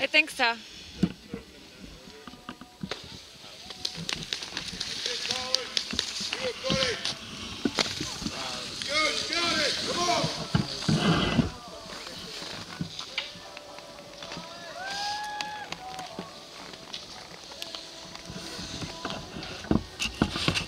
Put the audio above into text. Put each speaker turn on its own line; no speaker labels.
I think so.